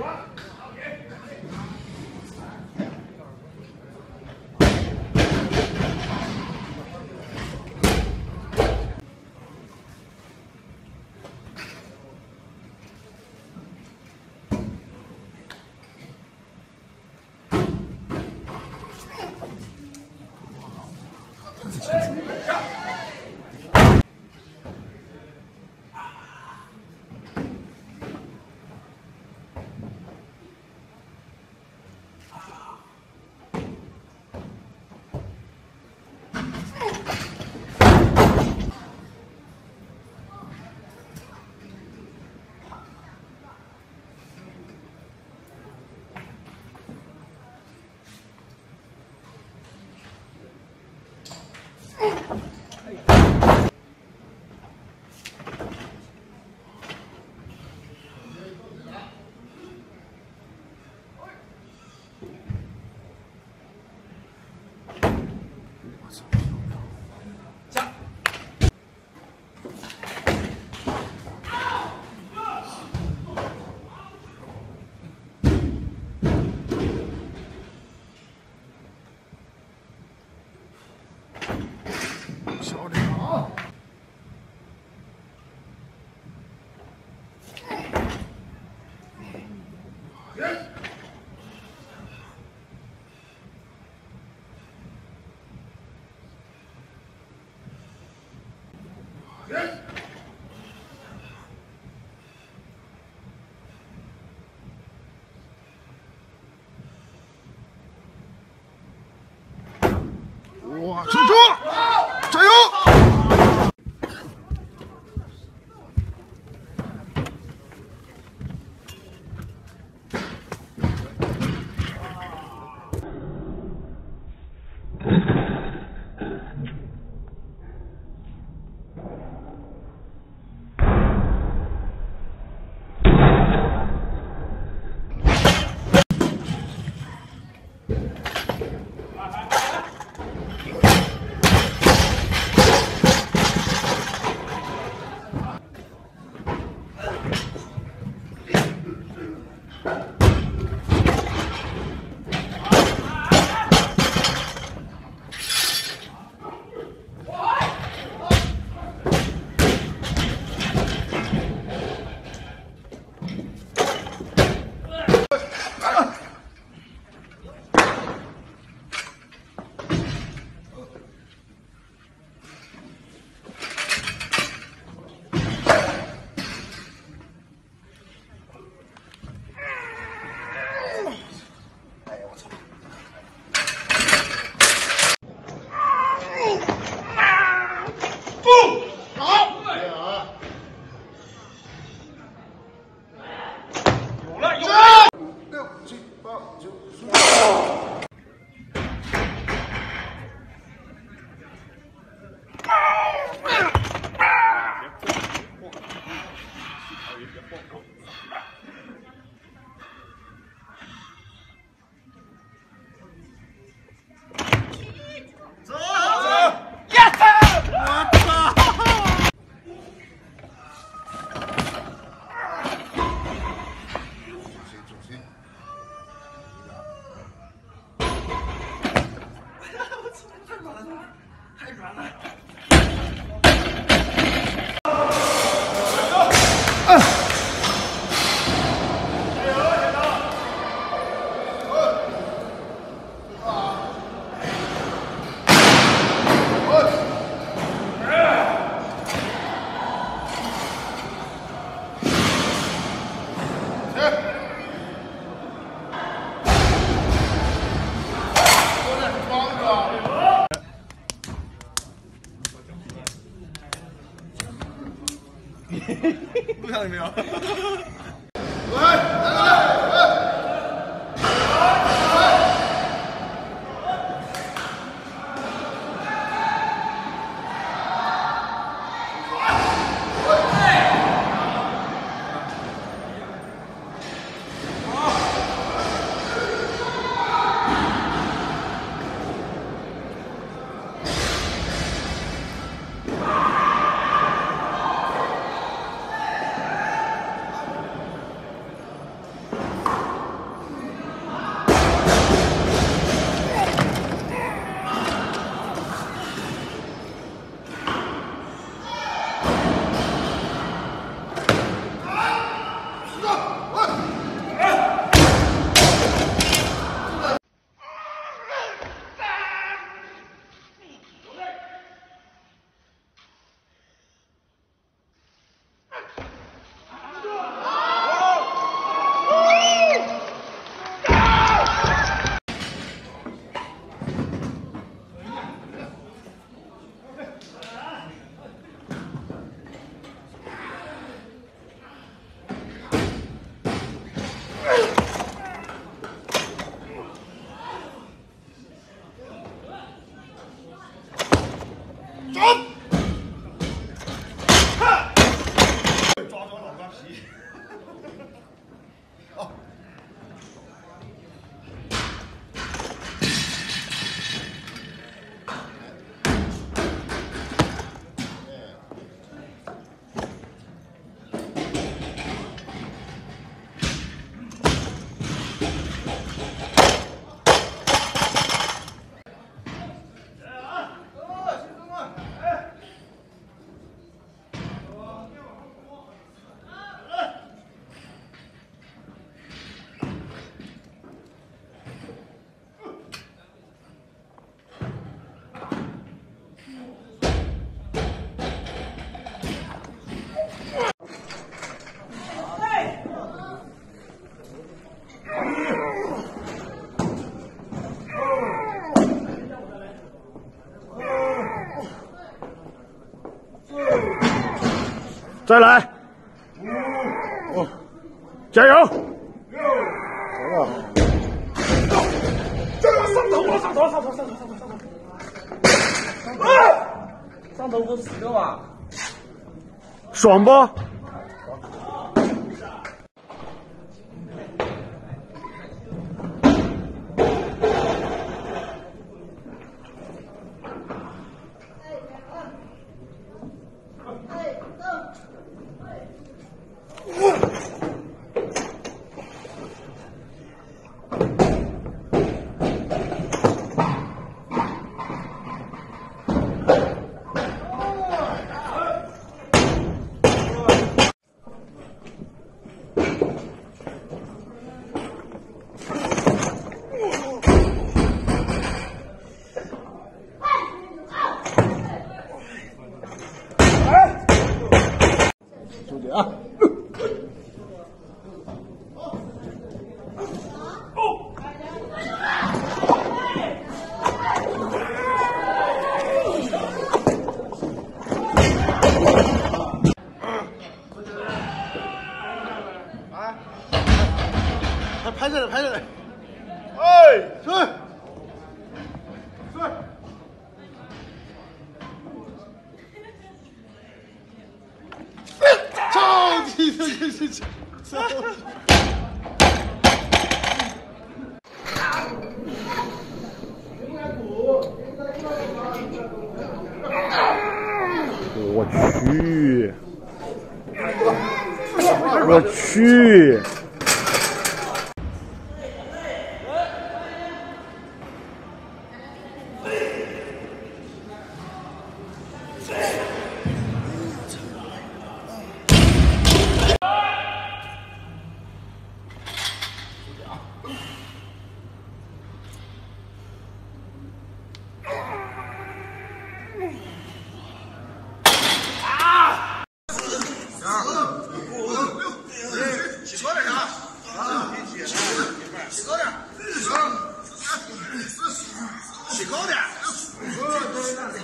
what? Bye. 小心小心。太软了。录像了没有？再来，加油！加油！上头了，上头了，上头，上头，上头，上头！啊，上头了十个吧，爽不？我去，我去。高点？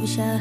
Closure.